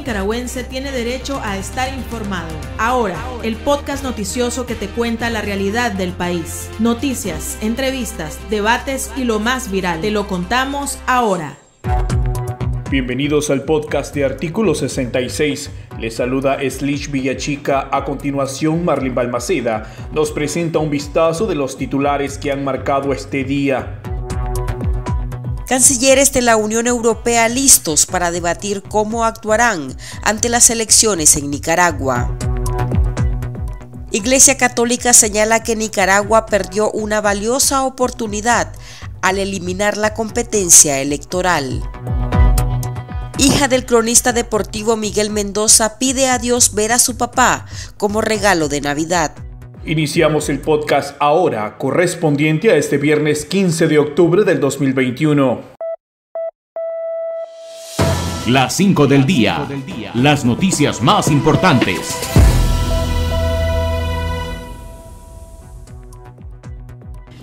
nicaragüense tiene derecho a estar informado. Ahora, el podcast noticioso que te cuenta la realidad del país. Noticias, entrevistas, debates y lo más viral. Te lo contamos ahora. Bienvenidos al podcast de Artículo 66. Les saluda Slish Villachica. A continuación, Marlene Balmaceda nos presenta un vistazo de los titulares que han marcado este día. Cancilleres de la Unión Europea listos para debatir cómo actuarán ante las elecciones en Nicaragua. Iglesia Católica señala que Nicaragua perdió una valiosa oportunidad al eliminar la competencia electoral. Hija del cronista deportivo Miguel Mendoza pide a Dios ver a su papá como regalo de Navidad. Iniciamos el podcast ahora, correspondiente a este viernes 15 de octubre del 2021. Las 5 del día. Las noticias más importantes.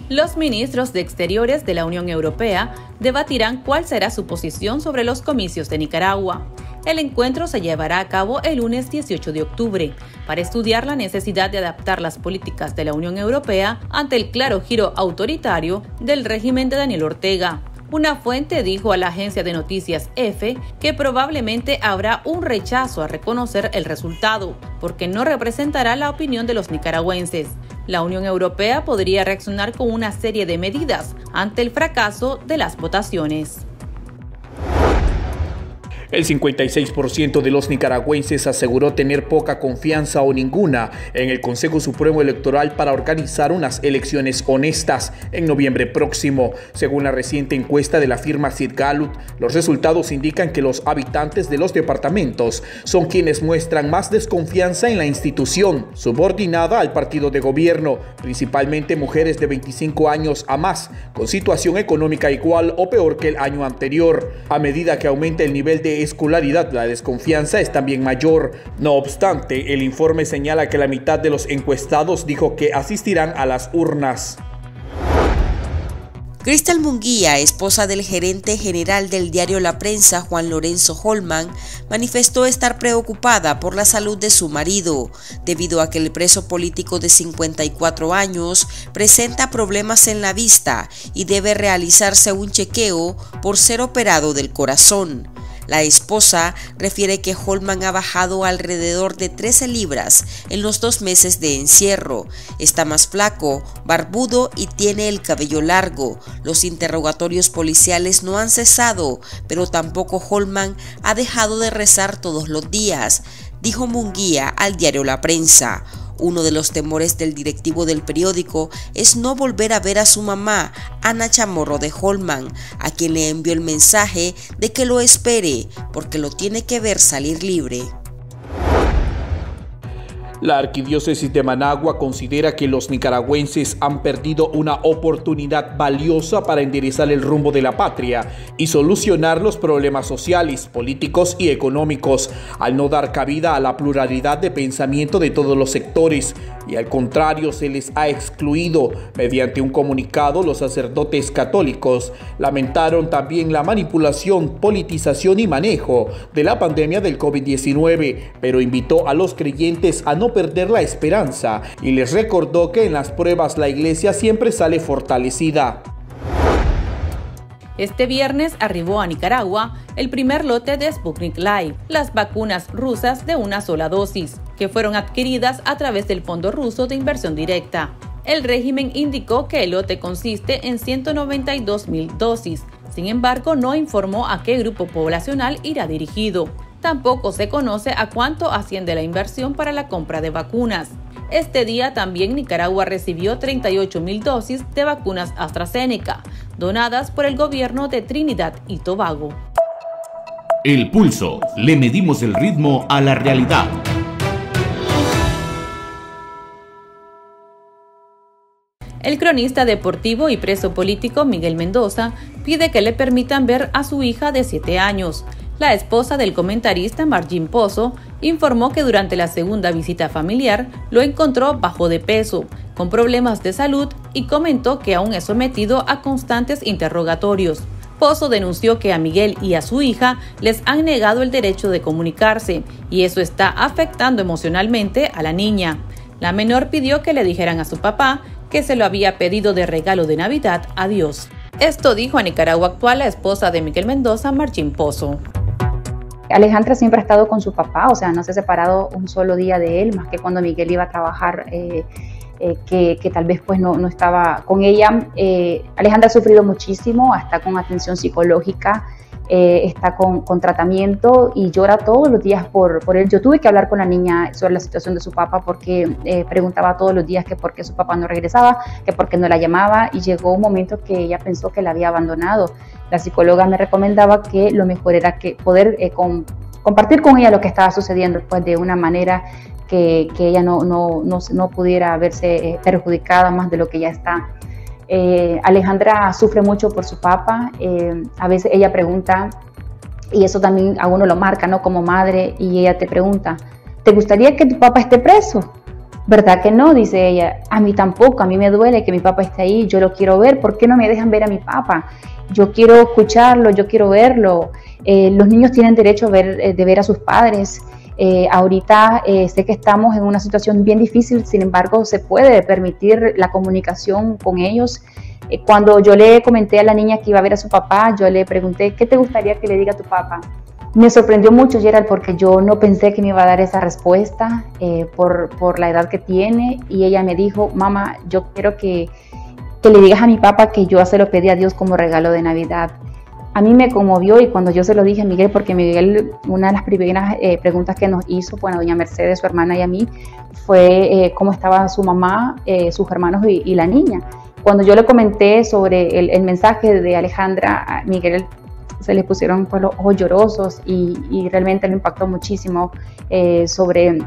Los ministros de Exteriores de la Unión Europea debatirán cuál será su posición sobre los comicios de Nicaragua. El encuentro se llevará a cabo el lunes 18 de octubre para estudiar la necesidad de adaptar las políticas de la Unión Europea ante el claro giro autoritario del régimen de Daniel Ortega. Una fuente dijo a la agencia de noticias EFE que probablemente habrá un rechazo a reconocer el resultado, porque no representará la opinión de los nicaragüenses. La Unión Europea podría reaccionar con una serie de medidas ante el fracaso de las votaciones. El 56% de los nicaragüenses aseguró tener poca confianza o ninguna en el Consejo Supremo Electoral para organizar unas elecciones honestas en noviembre próximo. Según la reciente encuesta de la firma Sid Gallup, los resultados indican que los habitantes de los departamentos son quienes muestran más desconfianza en la institución subordinada al partido de gobierno, principalmente mujeres de 25 años a más, con situación económica igual o peor que el año anterior. A medida que aumenta el nivel de escolaridad, la desconfianza es también mayor. No obstante, el informe señala que la mitad de los encuestados dijo que asistirán a las urnas. Crystal Munguía, esposa del gerente general del diario La Prensa, Juan Lorenzo Holman, manifestó estar preocupada por la salud de su marido, debido a que el preso político de 54 años presenta problemas en la vista y debe realizarse un chequeo por ser operado del corazón. La esposa refiere que Holman ha bajado alrededor de 13 libras en los dos meses de encierro. Está más flaco, barbudo y tiene el cabello largo. Los interrogatorios policiales no han cesado, pero tampoco Holman ha dejado de rezar todos los días, dijo Munguía al diario La Prensa. Uno de los temores del directivo del periódico es no volver a ver a su mamá, Ana Chamorro de Holman, a quien le envió el mensaje de que lo espere porque lo tiene que ver salir libre. La arquidiócesis de Managua considera que los nicaragüenses han perdido una oportunidad valiosa para enderezar el rumbo de la patria y solucionar los problemas sociales, políticos y económicos, al no dar cabida a la pluralidad de pensamiento de todos los sectores y al contrario se les ha excluido. Mediante un comunicado, los sacerdotes católicos lamentaron también la manipulación, politización y manejo de la pandemia del COVID-19, pero invitó a los creyentes a no perder la esperanza y les recordó que en las pruebas la iglesia siempre sale fortalecida. Este viernes arribó a Nicaragua el primer lote de Sputnik Live, las vacunas rusas de una sola dosis, que fueron adquiridas a través del Fondo Ruso de Inversión Directa. El régimen indicó que el lote consiste en 192 mil dosis, sin embargo no informó a qué grupo poblacional irá dirigido. Tampoco se conoce a cuánto asciende la inversión para la compra de vacunas. Este día también Nicaragua recibió 38 mil dosis de vacunas AstraZeneca, donadas por el gobierno de Trinidad y Tobago. El pulso. Le medimos el ritmo a la realidad. El cronista deportivo y preso político Miguel Mendoza pide que le permitan ver a su hija de 7 años. La esposa del comentarista Margin Pozo informó que durante la segunda visita familiar lo encontró bajo de peso, con problemas de salud y comentó que aún es sometido a constantes interrogatorios. Pozo denunció que a Miguel y a su hija les han negado el derecho de comunicarse y eso está afectando emocionalmente a la niña. La menor pidió que le dijeran a su papá que se lo había pedido de regalo de Navidad a Dios. Esto dijo a Nicaragua Actual la esposa de Miguel Mendoza, Marchín Pozo. Alejandra siempre ha estado con su papá, o sea, no se ha separado un solo día de él, más que cuando Miguel iba a trabajar, eh, eh, que, tal vez pues no, no estaba con ella. Eh, Alejandra ha sufrido muchísimo, hasta con atención psicológica, eh, está con, tratamiento y llora todos los días por, por él. Yo tuve que hablar con la niña sobre la situación de su papá porque eh, preguntaba todos los días que por qué su papá no regresaba, que por qué no la llamaba y llegó un momento que ella pensó que la había abandonado. La psicóloga me recomendaba que lo mejor era que poder eh, compartir con ella lo que estaba sucediendo pues de una manera que, ella no, no, no, no, pudiera verse perjudicada más de lo que ya está. Eh, Alejandra sufre mucho por su papá. Eh, a veces ella pregunta, y eso también a uno lo marca, ¿no? Como madre, y ella te pregunta, ¿te gustaría que tu papá esté preso? ¿Verdad que no? Dice ella. A mí tampoco, a mí me duele que mi papá esté ahí, yo lo quiero ver, ¿por qué no me dejan ver a mi papá? Yo quiero escucharlo, yo quiero verlo. Eh, los niños tienen derecho a ver, de ver a sus padres. Eh, ahorita eh, sé que estamos en una situación bien difícil, sin embargo se puede permitir la comunicación con ellos. Eh, cuando yo le comenté a la niña que iba a ver a su papá, yo le pregunté, ¿qué te gustaría que le diga a tu papá? Me sorprendió mucho, Gerald, porque yo no pensé que me iba a dar esa respuesta por, por, la edad que tiene. Y ella me dijo, mamá, yo quiero que, que le digas a mi papá que yo se lo pedí a Dios como regalo de Navidad a mí me conmovió y cuando yo se lo dije a Miguel, porque Miguel, una de las primeras eh, preguntas que nos hizo, bueno, doña Mercedes, su hermana y a mí, fue eh, cómo estaba su mamá, eh, sus hermanos y, la niña. Cuando yo le comenté sobre el, mensaje de Alejandra, a Miguel se le pusieron pues, los ojos llorosos y, realmente le impactó muchísimo sobre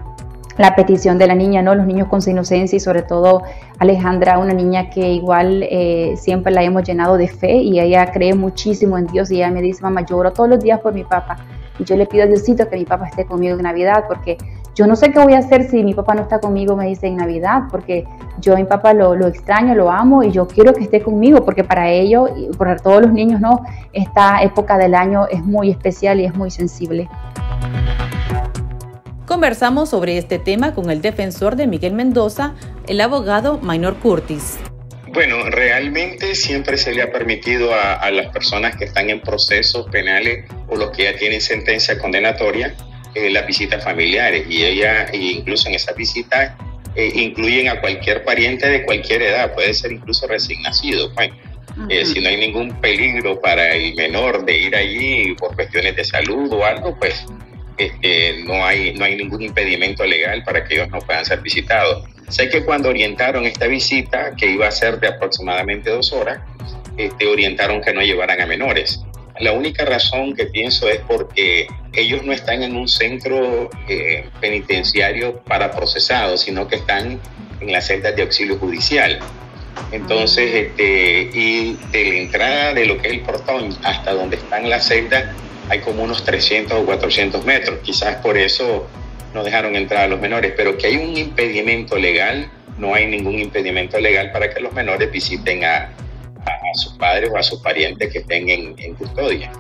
la petición de la niña, ¿no? Los niños con su inocencia y sobre todo Alejandra, una niña que igual eh, siempre la hemos llenado de fe y ella cree muchísimo en Dios y ella me dice, mamá, lloro todos los días por mi papá y yo le pido a Diosito que mi papá esté conmigo en Navidad porque yo no sé qué voy a hacer si mi papá no está conmigo, me dice en Navidad, porque yo a mi papá lo, lo extraño, lo amo y yo quiero que esté conmigo, porque para ellos para todos los niños, ¿no? Esta época del año es muy especial y es muy sensible. Conversamos sobre este tema con el defensor de Miguel Mendoza, el abogado Minor Curtis. Bueno, realmente siempre se le ha permitido a, las personas que están en procesos penales o los que ya tienen sentencia condenatoria eh, las visitas familiares y ella incluso en esas visitas eh, incluyen a cualquier pariente de cualquier edad, puede ser incluso recién nacido. Pues. Eh, si no hay ningún peligro para el menor de ir allí por cuestiones de salud o algo, pues no, hay, no hay ningún impedimento legal para que ellos no puedan ser visitados. Sé que cuando orientaron esta visita, que iba a ser de aproximadamente dos horas, este, orientaron que no llevaran a menores. La única razón que pienso es porque ellos no están en un centro eh, penitenciario para procesados, sino que están en las celdas de auxilio judicial. Entonces, este, y de la entrada de lo que es el portón hasta donde están las celdas, hay como unos 300 o 400 metros. Quizás por eso no dejaron entrar a los menores, pero que hay un impedimento legal, no hay ningún impedimento legal para que los menores visiten a, sus padres o a sus parientes que estén en, custodia.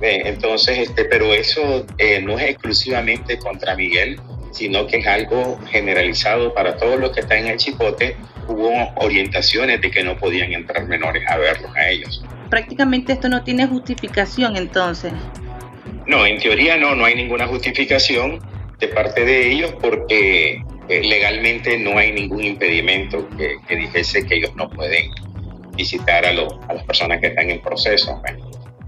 Entonces, este, pero eso eh, no es exclusivamente contra Miguel, sino que es algo generalizado para todos los que están en el chipote. Hubo orientaciones de que no podían entrar menores a verlos a ellos. Prácticamente esto no tiene justificación entonces. No, en teoría no, no hay ninguna justificación de parte de ellos porque eh, legalmente no hay ningún impedimento que, dijese que ellos no pueden visitar a, a las personas que están en proceso.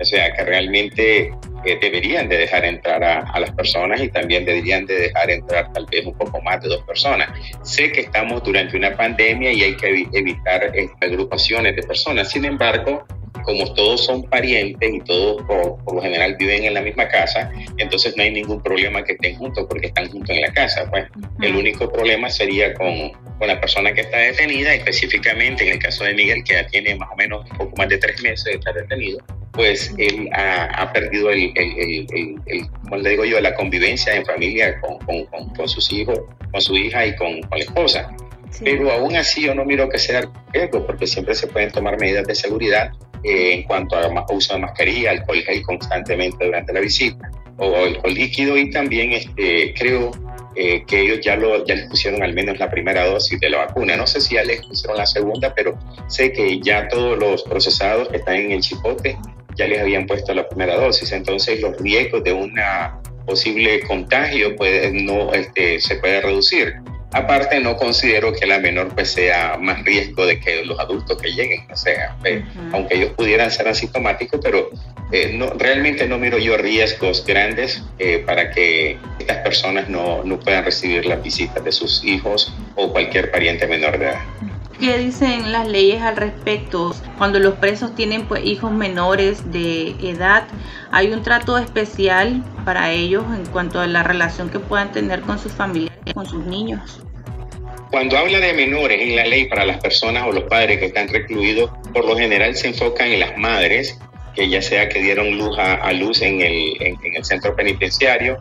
o sea, que realmente eh, deberían de dejar entrar a, a, las personas y también deberían de dejar entrar tal vez un poco más de dos personas. Sé que estamos durante una pandemia y hay que evitar agrupaciones de personas. Sin embargo, como todos son parientes y todos por, lo general viven en la misma casa, entonces no hay ningún problema que estén juntos porque están juntos en la casa. Pues el único problema sería con, con, la persona que está detenida, específicamente en el caso de Miguel, que ya tiene más o menos un poco más de tres meses de estar detenido, pues él ha, perdido el, el, el, como le digo yo, la convivencia en familia con, con, con, sus hijos, con su hija y con, la esposa. Pero aún así yo no miro que sea riesgo porque siempre se pueden tomar medidas de seguridad eh, en cuanto a uso de mascarilla, alcohol gel constantemente durante la visita o alcohol líquido y también este, creo eh, que ellos ya, lo, les pusieron al menos la primera dosis de la vacuna. No sé si ya les pusieron la segunda, pero sé que ya todos los procesados que están en el chipote ya les habían puesto la primera dosis. Entonces los riesgos de una posible contagio puede, no, este, se puede reducir. Aparte, no considero que la menor pues, sea más riesgo de que los adultos que lleguen. O sea, eh, aunque ellos pudieran ser asintomáticos, pero eh, no, realmente no miro yo riesgos grandes eh, para que estas personas no, no puedan recibir las visitas de sus hijos o cualquier pariente menor de edad. ¿Qué dicen las leyes al respecto? Cuando los presos tienen pues, hijos menores de edad, ¿hay un trato especial para ellos en cuanto a la relación que puedan tener con sus familias, con sus niños? Cuando habla de menores en la ley para las personas o los padres que están recluidos, por lo general se enfocan en las madres que ya sea que dieron luz a, luz en el, en, el, centro penitenciario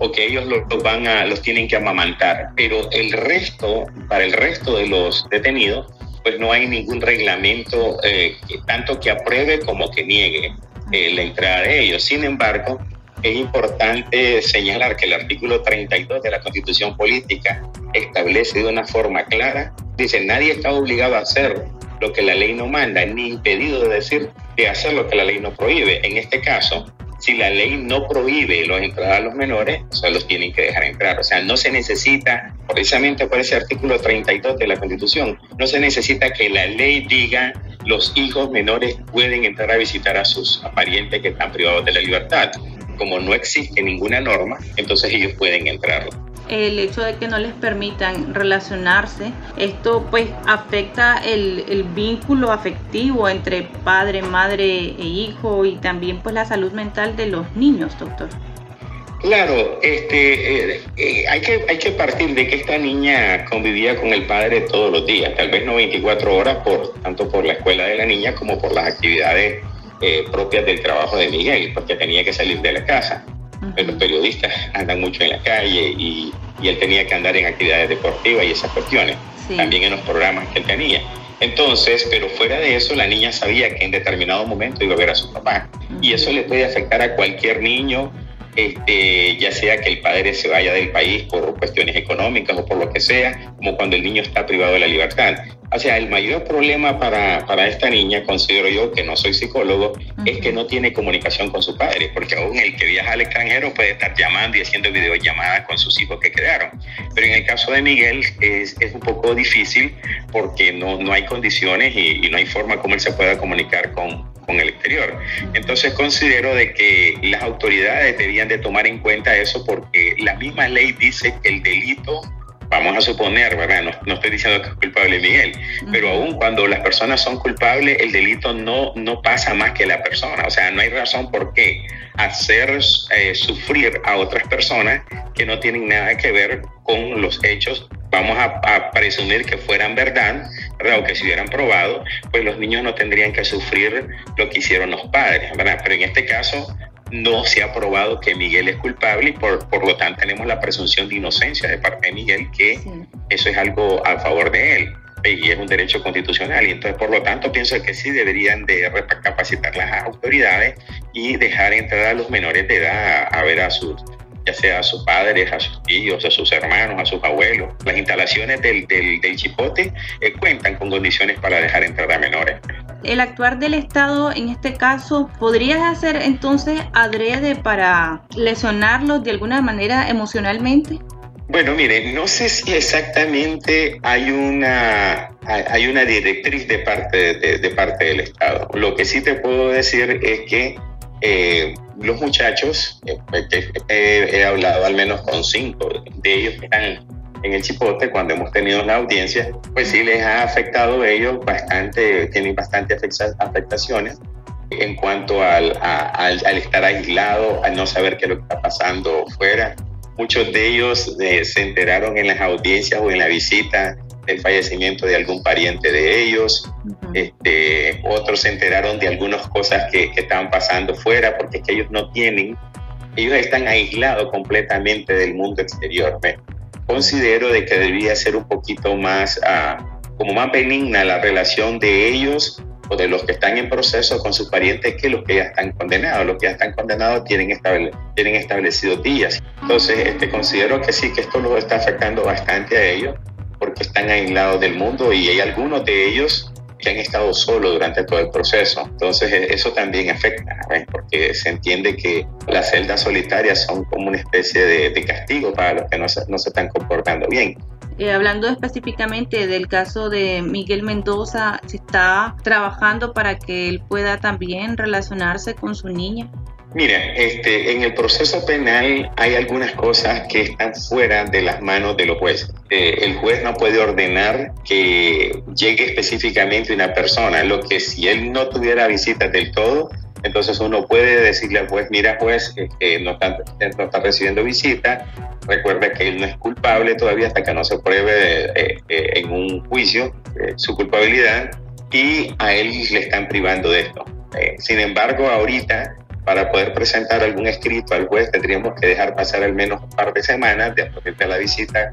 o que ellos los, van a, los tienen que amamantar. Pero el resto, para el resto de los detenidos, pues no hay ningún reglamento eh, tanto que apruebe como que niegue eh, la entrada de ellos. Sin embargo, es importante señalar que el artículo 32 de la Constitución Política establece de una forma clara, dice, nadie está obligado a hacer lo que la ley no manda, ni impedido de decir de hacer lo que la ley no prohíbe. En este caso, si la ley no prohíbe los entradas a los menores, o sea, los tienen que dejar entrar. O sea, no se necesita, precisamente por ese artículo 32 de la Constitución, no se necesita que la ley diga los hijos menores pueden entrar a visitar a sus parientes que están privados de la libertad. Como no existe ninguna norma, entonces ellos pueden entrar el hecho de que no les permitan relacionarse, esto pues afecta el, vínculo afectivo entre padre, madre e hijo y también pues la salud mental de los niños, doctor. Claro, este, eh, eh, hay, que, hay que partir de que esta niña convivía con el padre todos los días, tal vez no 24 horas, por, tanto por la escuela de la niña como por las actividades eh, propias del trabajo de Miguel, porque tenía que salir de la casa los periodistas andan mucho en la calle y, él tenía que andar en actividades deportivas y esas cuestiones, también en los programas que él tenía. Entonces, pero fuera de eso, la niña sabía que en determinado momento iba a ver a su papá. Y eso le puede afectar a cualquier niño, este, ya sea que el padre se vaya del país por cuestiones económicas o por lo que sea, como cuando el niño está privado de la libertad. O sea, el mayor problema para, para esta niña, considero yo, que no soy psicólogo, es que no tiene comunicación con su padre, porque aún el que viaja al extranjero puede estar llamando y haciendo videollamadas con sus hijos que quedaron. Pero en el caso de Miguel es, es un poco difícil porque no, no hay condiciones y, y, no hay forma como él se pueda comunicar con, con el exterior. Entonces considero de que las autoridades debían de tomar en cuenta eso porque la misma ley dice que el delito vamos a suponer, ¿verdad? No, estoy diciendo que es culpable Miguel, pero aún cuando las personas son culpables, el delito no, no pasa más que la persona. O sea, no hay razón por qué hacer eh, sufrir a otras personas que no tienen nada que ver con los hechos. Vamos a, presumir que fueran verdad, ¿verdad? O que se hubieran probado, pues los niños no tendrían que sufrir lo que hicieron los padres, ¿verdad? Pero en este caso, no se ha probado que Miguel es culpable y por, por lo tanto tenemos la presunción de inocencia de parte de Miguel, que eso es algo a favor de él y es un derecho constitucional. Y entonces, por lo tanto, pienso que sí deberían de recapacitar las autoridades y dejar entrar a los menores de edad a ver a sus ya sea a sus padres, a sus tíos, a sus hermanos, a sus abuelos. Las instalaciones del, del, del chipote eh, cuentan con condiciones para dejar entrar a menores. El actuar del Estado en este caso, ¿podrías hacer entonces adrede para lesionarlos de alguna manera emocionalmente? Bueno, mire, no sé si exactamente hay una, hay una directriz de parte, de, parte del Estado. Lo que sí te puedo decir es que eh, los muchachos, eh, pues, he hablado al menos con cinco de ellos que están en el chipote cuando hemos tenido la audiencia, pues sí les ha afectado a ellos bastante, tienen bastante afectaciones en cuanto al, al, estar aislado, al no saber qué es lo que está pasando fuera. Muchos de ellos eh, se enteraron en las audiencias o en la visita del fallecimiento de algún pariente de ellos. este, otros se enteraron de algunas cosas que, que estaban pasando fuera porque es que ellos no tienen, ellos están aislados completamente del mundo exterior. Considero de que debía ser un poquito más, uh, como más benigna la relación de ellos o de los que están en proceso con sus parientes que los que ya están condenados. Los que ya están condenados tienen, estable, tienen establecidos días. Entonces, este, considero que sí, que esto los está afectando bastante a ellos porque están aislados del mundo y hay algunos de ellos que han estado solos durante todo el proceso. Entonces e, eso también afecta, porque se entiende que las celdas solitarias son como una especie de, castigo para los que no se, no se están comportando bien. Eh, hablando específicamente del caso de Miguel Mendoza, ¿se está trabajando para que él pueda también relacionarse con su niña? Mira, este, en el proceso penal hay algunas cosas que están fuera de las manos de los jueces. Eh, el juez no puede ordenar que llegue específicamente una persona, lo que si él no tuviera visitas del todo, entonces uno puede decirle al juez, mira juez, eh, no, está, no, está, recibiendo visita, recuerda que él no es culpable todavía hasta que no se pruebe eh, en un juicio su culpabilidad y a él le están privando de esto. sin embargo, ahorita para poder presentar algún escrito al juez tendríamos que dejar pasar al menos un par de semanas después de la visita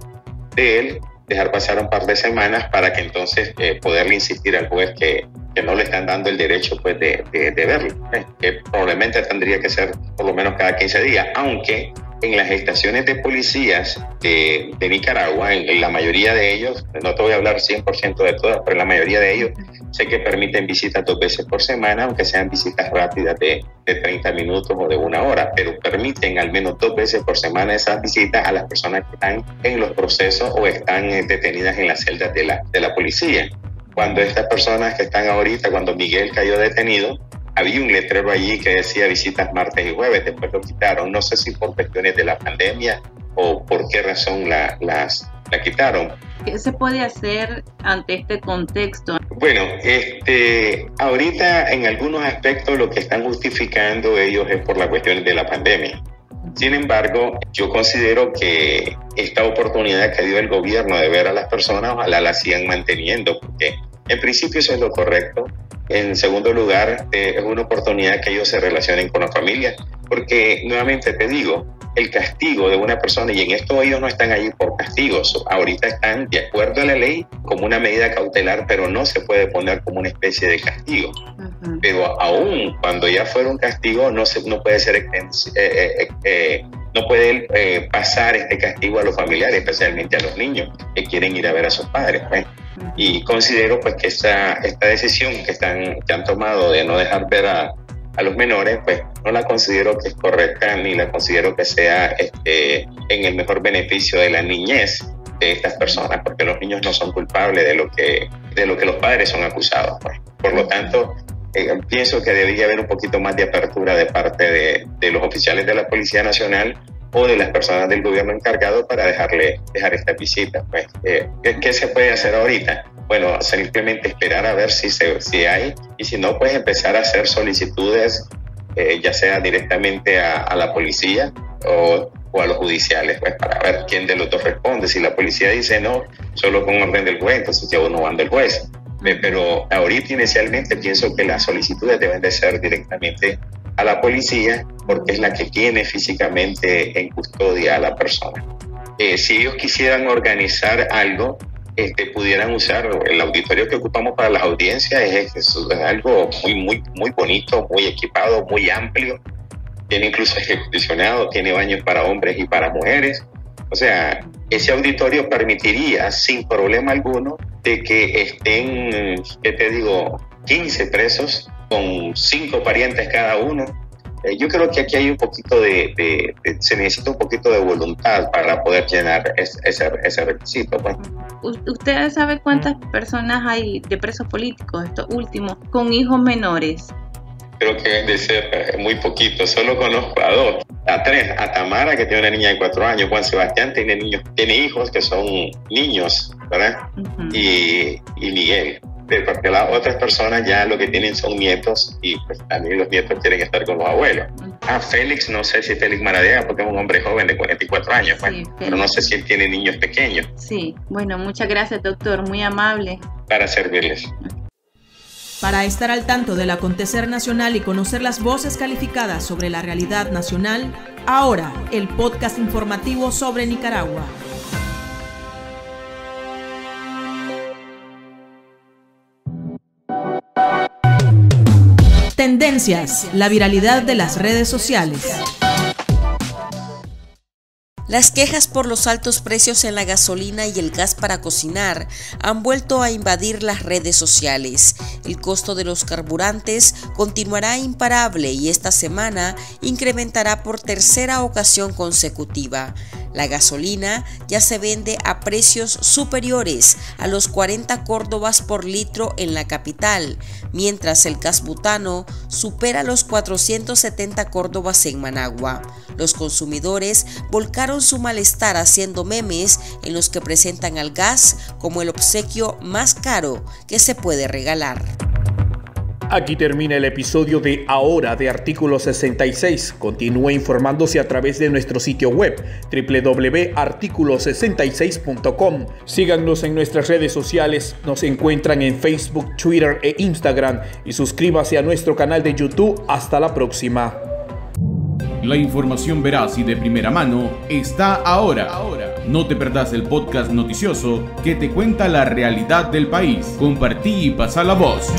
de él, dejar pasar un par de semanas para que entonces eh, poderle insistir al juez que, que, no le están dando el derecho pues, de, de, verlo, que probablemente tendría que ser por lo menos cada 15 días, aunque en las estaciones de policías de, Nicaragua, en, la mayoría de ellos, no te voy a hablar 100% de todas, pero la mayoría de ellos, sé que permiten visitas dos veces por semana, aunque sean visitas rápidas de, de 30 minutos o de una hora, pero permiten al menos dos veces por semana esas visitas a las personas que están en los procesos o están eh, detenidas en las celdas de la, de la policía. Cuando estas personas que están ahorita, cuando Miguel cayó detenido, había un letrero allí que decía visitas martes y jueves, después lo quitaron. No sé si por cuestiones de la pandemia o por qué razón la, las, la quitaron. ¿Qué se puede hacer ante este contexto? Bueno, este, ahorita en algunos aspectos lo que están justificando ellos es por la cuestión de la pandemia. Sin embargo, yo considero que esta oportunidad que dio el gobierno de ver a las personas, ojalá la sigan manteniendo, porque en principio eso es lo correcto. En segundo lugar, eh, es una oportunidad que ellos se relacionen con la familia, porque nuevamente te digo, el castigo de una persona, y en esto ellos no están allí por castigos, ahorita están de acuerdo a la ley como una medida cautelar, pero no se puede poner como una especie de castigo. Pero aún cuando ya fuera un castigo, no, se, no puede ser eh, eh, no puede pasar este castigo a los familiares, especialmente a los niños que quieren ir a ver a sus padres. Bueno, y considero pues que esta, esta decisión que, están, que han tomado de no dejar ver a, a los menores, pues no la considero que es correcta ni la considero que sea este, en el mejor beneficio de la niñez de estas personas, porque los niños no son culpables de lo que, de lo que los padres son acusados. Pues. Por lo tanto, eh, pienso que debería haber un poquito más de apertura de parte de, de los oficiales de la Policía Nacional o de las personas del gobierno encargado para dejarle dejar esta visita. Pues, eh, ¿qué, se puede hacer ahorita? Bueno, simplemente esperar a ver si, se, si hay y si no, pues empezar a hacer solicitudes, eh, ya sea directamente a, la policía o, o, a los judiciales, pues para ver quién de los dos responde. Si la policía dice no, solo con orden del juez, entonces ya uno va del juez. Pero ahorita inicialmente pienso que las solicitudes deben de ser directamente a la policía porque es la que tiene físicamente en custodia a la persona. Eh, si ellos quisieran organizar algo, este, pudieran usar el auditorio que ocupamos para las audiencias, es, es, algo muy, muy, muy bonito, muy equipado, muy amplio. Tiene incluso aire tiene baños para hombres y para mujeres. O sea, ese auditorio permitiría sin problema alguno de que estén, ¿qué te digo?, 15 presos con cinco parientes cada uno. Eh, yo creo que aquí hay un poquito de, se necesita un poquito de voluntad para poder llenar ese, ese requisito. Pues. ¿Usted sabe cuántas personas hay de presos políticos, estos últimos, con hijos menores? Creo que debe ser eh, muy poquito, solo conozco a dos, a tres, a Tamara que tiene una niña de cuatro años, Juan Sebastián tiene niños, tiene hijos que son niños, ¿verdad? y, y Miguel porque las otras personas ya lo que tienen son nietos y pues también los nietos quieren estar con los abuelos. Ah, Félix, no sé si Félix Maradea, porque es un hombre joven de 44 años, pues, pero no sé si él tiene niños pequeños. Sí, bueno, muchas gracias, doctor, muy amable. Para servirles. Para estar al tanto del acontecer nacional y conocer las voces calificadas sobre la realidad nacional, ahora el podcast informativo sobre Nicaragua. Tendencias, la viralidad de las redes sociales. Las quejas por los altos precios en la gasolina y el gas para cocinar han vuelto a invadir las redes sociales. El costo de los carburantes continuará imparable y esta semana incrementará por tercera ocasión consecutiva. La gasolina ya se vende a precios superiores a los 40 córdobas por litro en la capital, mientras el gas butano supera los 470 córdobas en Managua. Los consumidores volcaron su malestar haciendo memes en los que presentan al gas como el obsequio más caro que se puede regalar. Aquí termina el episodio de Ahora de Artículo 66. Continúe informándose a través de nuestro sitio web www.articulo66.com. Síganos en nuestras redes sociales, nos encuentran en Facebook, Twitter e Instagram y suscríbase a nuestro canal de YouTube. Hasta la próxima. La información veraz y de primera mano está ahora. ahora. No te perdás el podcast noticioso que te cuenta la realidad del país. Compartí y pasa la voz.